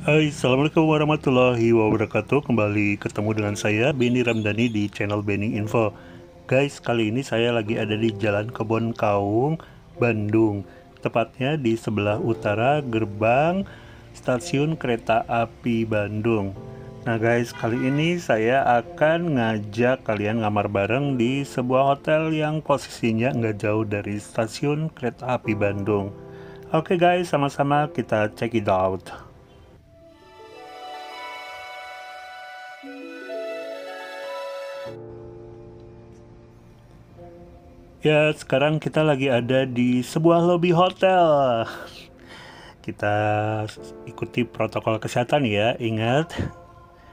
Hai, Assalamualaikum warahmatullahi wabarakatuh. Kembali ketemu dengan saya, Beni Ramdhani di channel Beni Info. Guys, kali ini saya lagi ada di Jalan Kebon Kaung, Bandung. Tepatnya di sebelah utara gerbang stasiun kereta api Bandung. Nah guys, kali ini saya akan ngajak kalian ngamar bareng di sebuah hotel yang posisinya nggak jauh dari stasiun kereta api Bandung. Oke guys, sama-sama kita check it out Ya, sekarang kita lagi ada di sebuah lobby hotel. Kita ikuti protokol kesehatan ya, ingat.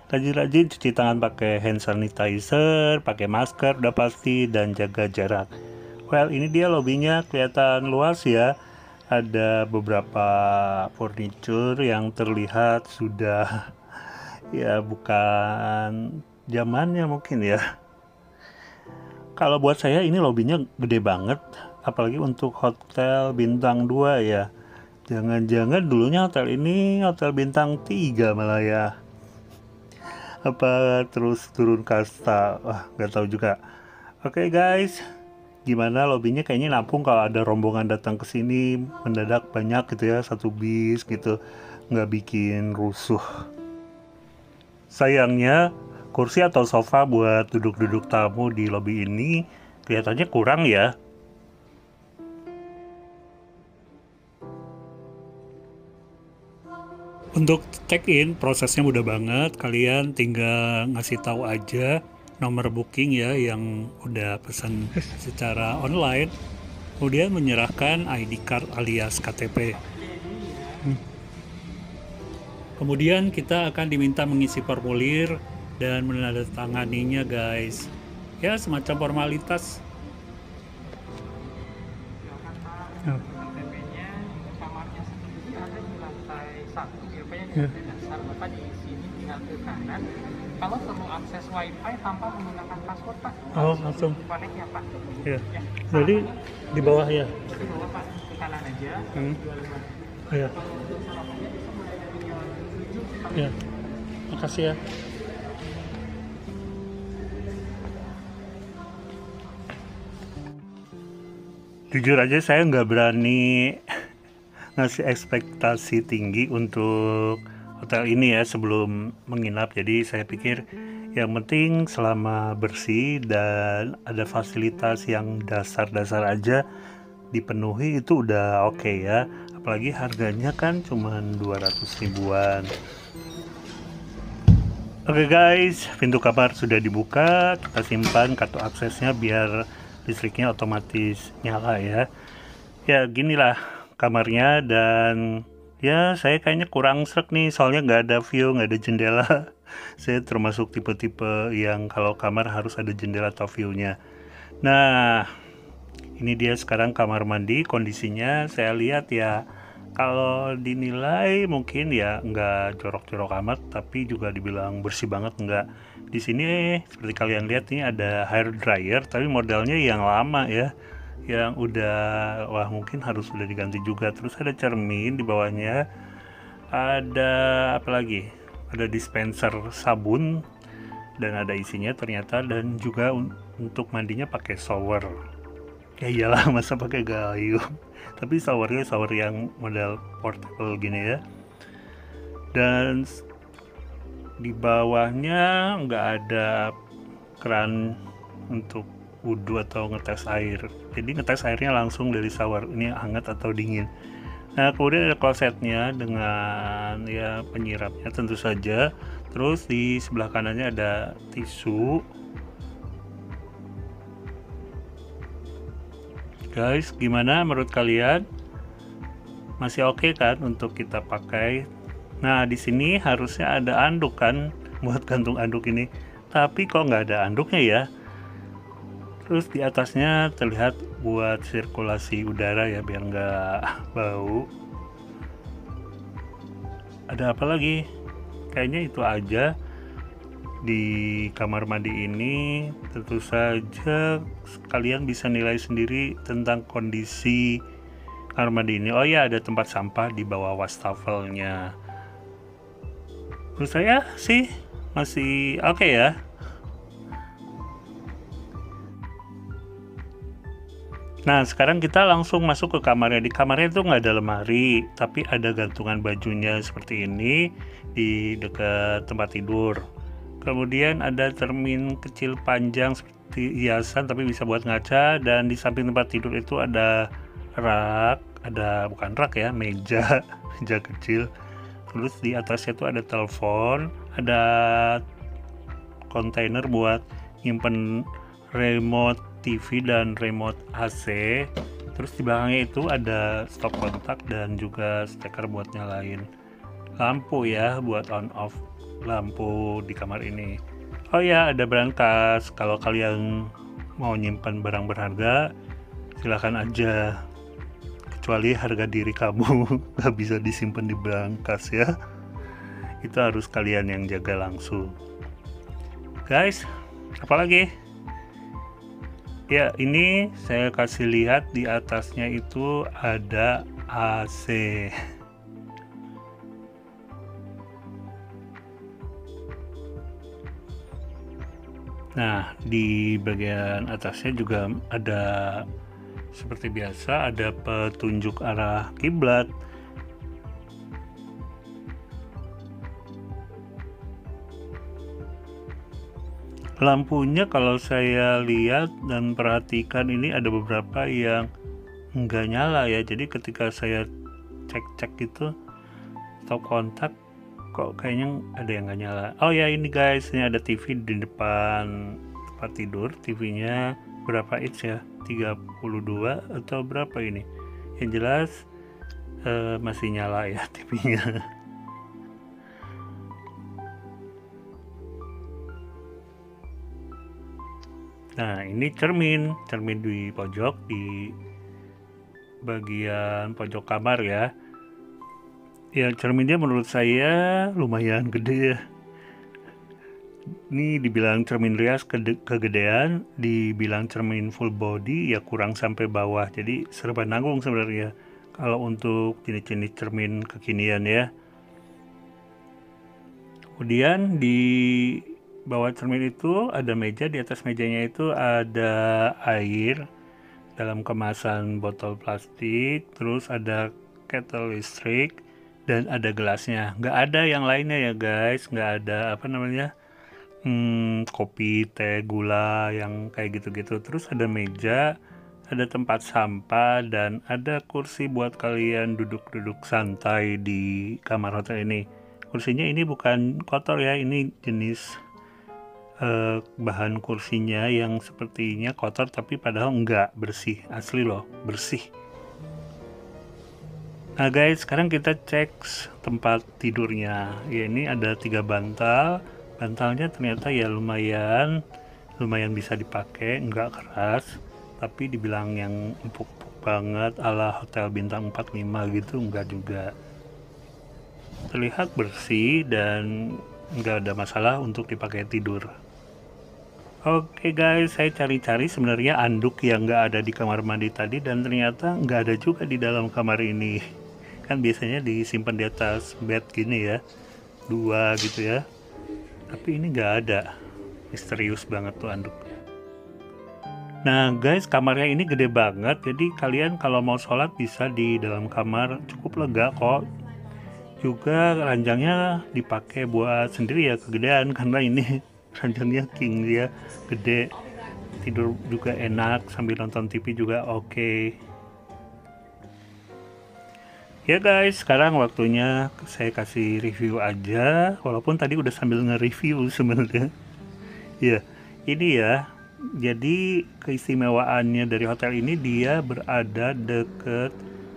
Rajin-rajin cuci tangan pakai hand sanitizer, pakai masker udah pasti, dan jaga jarak. Well, ini dia lobbynya kelihatan luas ya. Ada beberapa furniture yang terlihat sudah ya bukan zamannya mungkin ya kalau buat saya ini lobbynya gede banget apalagi untuk hotel bintang 2 ya. Jangan-jangan dulunya hotel ini hotel bintang 3 malah ya. Apa terus turun kasta? Wah nggak tahu juga. Oke okay, guys. Gimana lobbynya? Kayaknya nampung kalau ada rombongan datang ke sini mendadak banyak gitu ya satu bis gitu. Nggak bikin rusuh. Sayangnya kursi atau sofa buat duduk-duduk tamu di lobi ini kelihatannya kurang ya. Untuk check-in prosesnya mudah banget. Kalian tinggal ngasih tahu aja nomor booking ya yang udah pesan secara online. Kemudian menyerahkan ID card alias KTP. Hmm. Kemudian kita akan diminta mengisi formulir dan menandatanganinya guys ya semacam formalitas Kalau perlu akses wifi tanpa menggunakan password pak, oh langsung connect ya pak. Ya. Jadi di bawah ya. Di bawah pak, ke kanan aja. Hmm. Oh, ya. Ya. Makasih ya. Jujur aja saya nggak berani ngasih ekspektasi tinggi untuk hotel ini ya sebelum menginap. Jadi saya pikir yang penting selama bersih dan ada fasilitas yang dasar-dasar aja dipenuhi itu udah oke okay ya. Apalagi harganya kan cuma 200 ribuan. Oke okay guys, pintu kamar sudah dibuka, kita simpan kartu aksesnya biar listriknya otomatis nyala ya. Ya ginilah kamarnya dan ya saya kayaknya kurang serak nih soalnya nggak ada view nggak ada jendela. Saya termasuk tipe-tipe yang kalau kamar harus ada jendela atau viewnya. Nah ini dia sekarang kamar mandi kondisinya saya lihat ya kalau dinilai mungkin ya nggak jorok-jorok amat tapi juga dibilang bersih banget nggak. Di sini seperti kalian lihat ini ada hair dryer tapi modelnya yang lama ya. Yang udah wah mungkin harus sudah diganti juga. Terus ada cermin di bawahnya. Ada apa lagi? Ada dispenser sabun dan ada isinya ternyata. Dan juga un untuk mandinya pakai shower ya iyalah masa pakai gayung tapi showernya shower yang model portable gini ya. Dan di bawahnya nggak ada keran untuk wudhu atau ngetes air. Jadi ngetes airnya langsung dari shower ini hangat atau dingin. Nah kemudian ada klosetnya dengan ya penyiramnya tentu saja. Terus di sebelah kanannya ada tisu guys gimana menurut kalian masih oke okay kan untuk kita pakai Nah, di sini harusnya ada anduk kan buat gantung anduk ini. Tapi kok nggak ada anduknya ya? Terus di atasnya terlihat buat sirkulasi udara ya biar nggak bau. Ada apa lagi? Kayaknya itu aja di kamar mandi ini. Tentu saja kalian bisa nilai sendiri tentang kondisi kamar mandi ini. Oh ya, ada tempat sampah di bawah wastafelnya menurut saya sih masih oke okay ya Nah sekarang kita langsung masuk ke kamarnya Di kamarnya itu nggak ada lemari Tapi ada gantungan bajunya seperti ini Di dekat tempat tidur Kemudian ada cermin kecil panjang seperti hiasan Tapi bisa buat ngaca Dan di samping tempat tidur itu ada rak Ada bukan rak ya meja Meja kecil. Terus di atasnya itu ada telepon Ada kontainer buat nyimpen remote TV dan remote AC terus di belakangnya itu ada stop kontak dan juga steker buat nyalain lampu ya buat on off lampu di kamar ini. Oh ya ada brankas kalau kalian mau nyimpan barang berharga silahkan aja. Kecuali harga diri kamu. Nggak bisa disimpan di brankas ya. Itu harus kalian yang jaga langsung. Guys apalagi Ya, ini saya kasih lihat di atasnya itu ada AC. Nah, di bagian atasnya juga ada seperti biasa ada petunjuk arah kiblat. Lampunya kalau saya lihat dan perhatikan ini ada beberapa yang nggak nyala ya. Jadi ketika saya cek-cek gitu stop kontak kok. Kayaknya ada yang nggak nyala. Oh ya ini guys ini ada TV di depan tempat tidur. TV-nya berapa inch ya? 32 atau berapa ini? Yang jelas uh, masih nyala ya TV-nya Nah, ini cermin, cermin di pojok di bagian pojok kamar ya. Ya, cerminnya menurut saya lumayan gede ya. Ini dibilang cermin rias kegedean, dibilang cermin full body ya kurang sampai bawah. Jadi serba nanggung sebenarnya kalau untuk jenis-jenis cermin kekinian ya. Kemudian di bawah cermin itu ada meja di atas mejanya itu ada air dalam kemasan botol plastik terus ada kettle listrik dan ada gelasnya. Nggak ada yang lainnya ya guys. Nggak ada apa namanya hmm, kopi teh gula yang kayak gitu-gitu. Terus ada meja ada tempat sampah dan ada kursi buat kalian duduk-duduk santai di kamar hotel ini. Kursinya ini bukan kotor ya ini jenis eh, bahan kursinya yang sepertinya kotor tapi padahal enggak bersih asli loh bersih nah guys sekarang kita cek tempat tidurnya. Ya ini ada tiga bantal. Bantalnya ternyata ya lumayan lumayan bisa dipakai. Enggak keras tapi dibilang yang empuk-empuk banget ala hotel bintang 45 gitu enggak juga. Terlihat bersih dan enggak ada masalah untuk dipakai tidur. Oke guys, saya cari-cari. Sebenarnya anduk yang nggak ada di kamar mandi tadi dan ternyata nggak ada juga di dalam kamar ini. Kan biasanya disimpan di atas bed gini ya, dua gitu ya. Tapi ini nggak ada, misterius banget tuh anduk. Nah guys, kamarnya ini gede banget, jadi kalian kalau mau sholat bisa di dalam kamar cukup lega kok. Juga ranjangnya dipakai buat sendiri ya kegedean karena ini ranjangnya king dia gede tidur juga enak sambil nonton TV juga oke okay. Ya guys sekarang waktunya saya kasih review aja walaupun tadi udah sambil nge-review sebenarnya. Ya ini ya. Jadi keistimewaannya dari hotel ini dia berada deket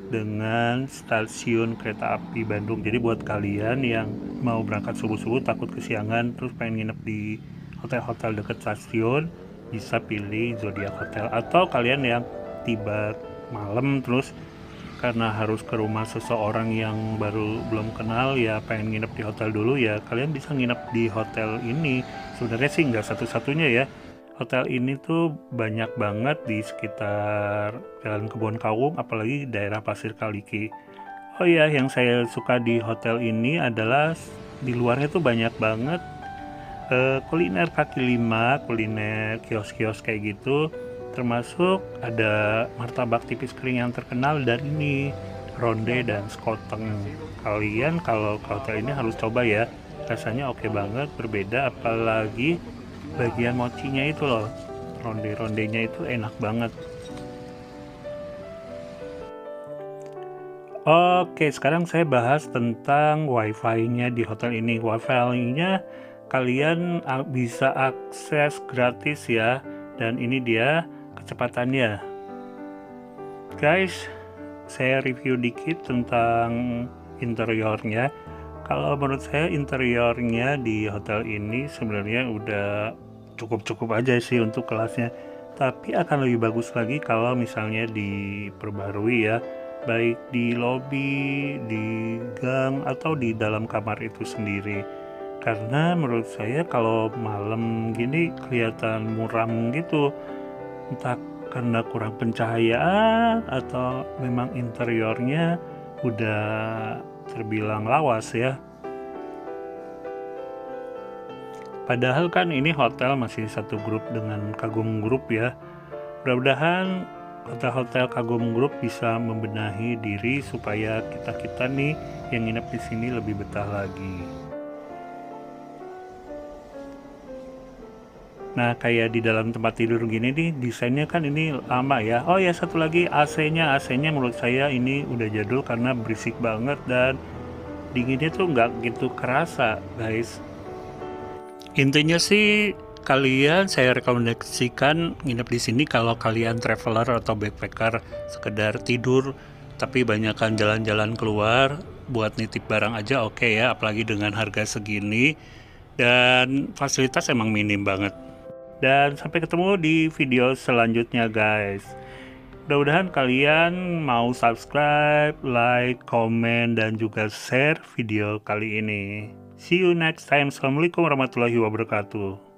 dengan stasiun kereta api Bandung. Jadi buat kalian yang mau berangkat subuh-subuh takut kesiangan terus pengen nginep di hotel-hotel dekat stasiun bisa pilih zodiak hotel. Atau kalian yang tiba malam terus karena harus ke rumah seseorang yang baru belum kenal ya pengen nginep di hotel dulu ya kalian bisa nginep di hotel ini. Sebenarnya sih nggak satu-satunya ya. Hotel ini tuh banyak banget di sekitar Jalan Kebun Kawung, apalagi daerah Pasir Kaliki. Oh iya, yang saya suka di hotel ini adalah di luarnya tuh banyak banget uh, kuliner kaki lima kuliner kios-kios kayak gitu termasuk ada martabak tipis kering yang terkenal dan ini ronde dan skoteng kalian kalau ke hotel ini harus coba ya. Rasanya oke okay banget berbeda apalagi bagian mochinya itu loh. Ronde-rondenya itu enak banget. Oke, sekarang saya bahas tentang WiFi-nya di hotel ini. WiFi-nya kalian bisa akses gratis ya, dan ini dia kecepatannya. Guys, saya review dikit tentang interiornya. Kalau menurut saya interiornya di hotel ini sebenarnya udah cukup-cukup aja sih untuk kelasnya. Tapi akan lebih bagus lagi kalau misalnya diperbarui ya baik di lobi, di gang, atau di dalam kamar itu sendiri. Karena menurut saya kalau malam gini kelihatan muram gitu, entah karena kurang pencahayaan atau memang interiornya udah terbilang lawas ya. Padahal kan ini hotel masih satu grup dengan Kagum Group ya. Mudah-mudahan hotel-hotel Kagum Group bisa membenahi diri supaya kita-kita nih yang nginep di sini lebih betah lagi. Nah, kayak di dalam tempat tidur gini nih, desainnya kan ini lama ya. Oh ya, satu lagi AC-nya. AC-nya menurut saya ini udah jadul karena berisik banget dan dinginnya tuh nggak gitu kerasa, guys. Intinya sih kalian saya rekomendasikan nginep di sini kalau kalian traveler atau backpacker sekedar tidur tapi banyakkan jalan-jalan keluar buat nitip barang aja oke okay ya apalagi dengan harga segini dan fasilitas emang minim banget dan sampai ketemu di video selanjutnya guys mudah-mudahan kalian mau subscribe, like, komen, dan juga share video kali ini. See you next time. Assalamualaikum warahmatullahi wabarakatuh.